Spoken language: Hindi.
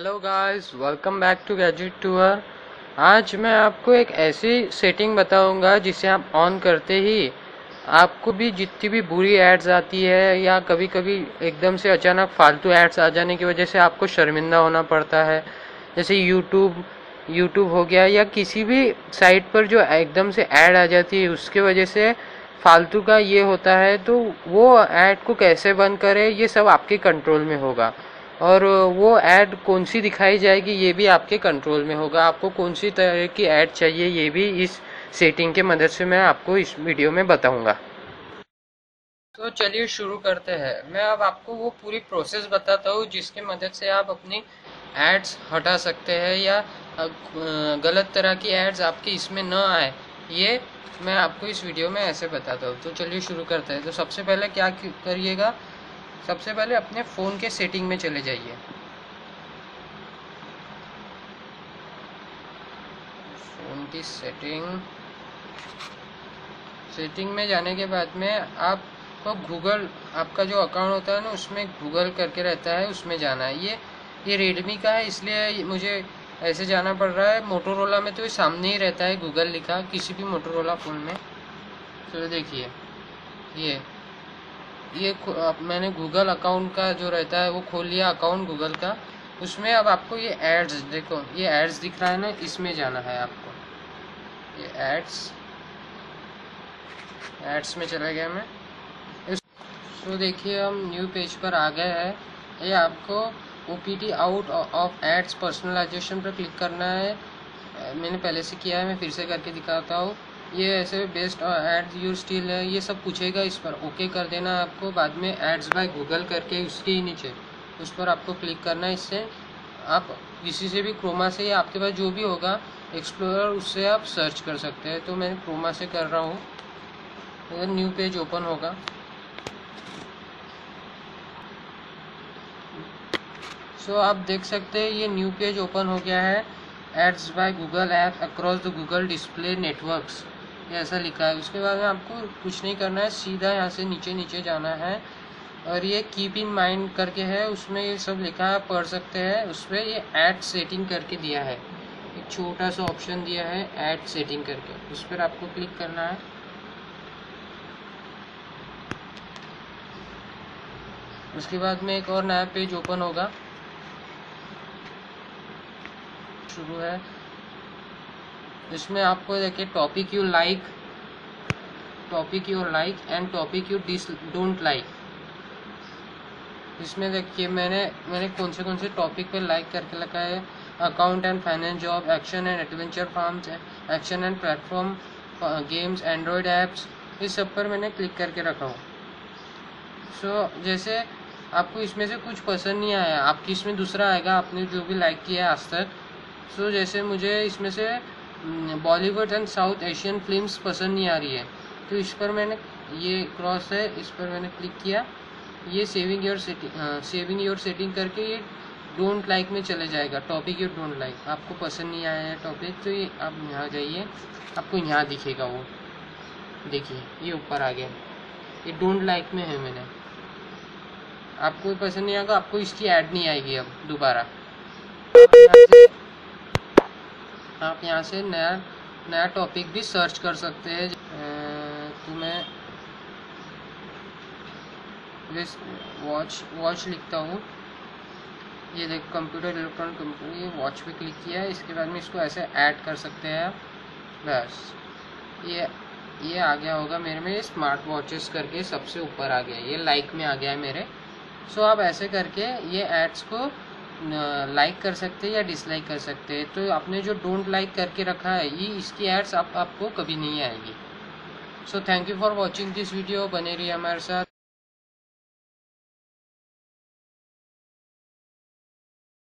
Hello guys welcome back to gadget tour आज मैं आपको एक ऐसी सेटिंग बताऊँगा जिसे आप ऑन करते ही आपको भी जितनी भी बुरी एड्स आती है या कभी कभी एकदम से अचानक फालतू एड्स आ जाने की वजह से आपको शर्मिंदा होना पड़ता है। जैसे यूट्यूब यूट्यूब हो गया या किसी भी साइट पर जो एकदम से ऐड आ जाती है, उसके वजह से फालतू का ये होता है तो वो ऐड को कैसे बंद करें, ये सब आपके कंट्रोल में होगा। और वो ऐड कौन सी दिखाई जाएगी, ये भी आपके कंट्रोल में होगा। आपको कौन सी तरह की ऐड चाहिए, ये भी इस सेटिंग के मदद से मैं आपको इस वीडियो में बताऊँगा। तो चलिए शुरू करते हैं। मैं अब आपको वो पूरी प्रोसेस बताता हूँ, जिसकी मदद से आप अपनी एड्स हटा सकते हैं या गलत तरह की एड्स आपकी इसमें न आए, ये मैं आपको इस वीडियो में ऐसे बताता हूँ। तो चलिए शुरू करते हैं। तो सबसे पहले क्या करिएगा सबसे पहले अपने फ़ोन के सेटिंग में चले जाइए। फ़ोन की सेटिंग। सेटिंग में जाने के बाद में आपको गूगल, आपका जो अकाउंट होता है ना, उसमें गूगल करके रहता है, उसमें जाना है। ये ये रेडमी का है, इसलिए मुझे ऐसे जाना पड़ रहा है। मोटोरोला में तो ये सामने ही रहता है, गूगल लिखा, किसी भी मोटोरोला फ़ोन में। तो देखिए, ये। ये मैंने गूगल अकाउंट का जो रहता है, वो खोल लिया अकाउंट गूगल का। उसमें अब आपको ये एड्स देखो, ये एड्स दिख रहा है ना, इसमें जाना है आपको। ये एड्स एड्स में चला गया मैं। तो देखिए, हम न्यू पेज पर आ गए हैं। ये आपको O P T out of ads personalization पर क्लिक करना है। मैंने पहले से किया है, मैं फिर से करके दिखाता हूँ। ये ऐसे बेस्ट एड्स यूर स्टिल है ये सब पूछेगा इस पर। ओके कर देना आपको, बाद में एड्स बाय गूगल करके उसके ही नीचे, उस पर आपको क्लिक करना है इससे। आप किसी से भी क्रोमा से या आपके पास जो भी होगा एक्सप्लोरर उससे आप सर्च कर सकते हैं। तो मैं क्रोमा से कर रहा हूँ। अगर न्यू पेज ओपन होगा। सो आप देख सकते हैं, ये न्यू पेज ओपन हो गया है। Ads by Google app across the Google display networks ऐसा लिखा है। उसके बाद में आपको कुछ नहीं करना है, सीधा यहाँ से नीचे नीचे जाना है। और ये कीप इन माइंड करके है, उसमें ये सब लिखा है पढ़ सकते हैं। उस पर ये ऐड सेटिंग करके दिया है। एक छोटा सा ऑप्शन दिया है ऐड सेटिंग करके। उस पर आपको क्लिक करना है। उसके बाद में एक और नया पेज ओपन होगा। शुरू है। इसमें आपको देखिए topic you like topic you like and topic you dis don't like इसमें देखिए मैंने मैंने कौन से कौन से टॉपिक पे लाइक करके रखा है। Account and finance job action and adventure films action and platform games android apps इस सब पर मैंने क्लिक करके रखा हूँ। सो so, जैसे आपको इसमें से कुछ पसंद नहीं आया आपकी इसमें दूसरा आएगा आपने जो भी लाइक किया है आज तक। सो so, जैसे मुझे इसमें से Bollywood and South Asian films पसंद नहीं आ रही है। तो इस पर मैंने ये क्रॉस है, इस पर मैंने क्लिक किया। ये saving your setting saving your setting करके ये डोंट लाइक में चले जाएगा। टॉपिक यू डोंट लाइक आपको पसंद नहीं आया है टॉपिक तो ये आप यहाँ जाइए। आपको यहाँ दिखेगा वो। देखिए, ये ऊपर आ गया। ये डोंट लाइक में है मैंने। आपको पसंद नहीं आएगा, आपको इसकी ऐड नहीं आएगी अब दोबारा। आप यहाँ से नया नया टॉपिक भी सर्च कर सकते हैं। तो मैं वॉच वॉच लिखता हूँ। ये देख कंप्यूटर इलेक्ट्रॉनिक ये वॉच पे क्लिक किया है। इसके बाद में इसको ऐसे ऐड कर सकते हैं आप। बस। ये ये आ गया होगा मेरे में स्मार्ट वॉचेस करके सबसे ऊपर आ गया ये लाइक में आ गया है मेरे। सो आप ऐसे करके ये एड्स को लाइक कर सकते हैं या डिसलाइक कर सकते हैं। तो आपने जो डोंट लाइक करके रखा है ये इसकी एड्स आप, आपको कभी नहीं आएगी। So thank you for watching this video बने रही हमारे साथ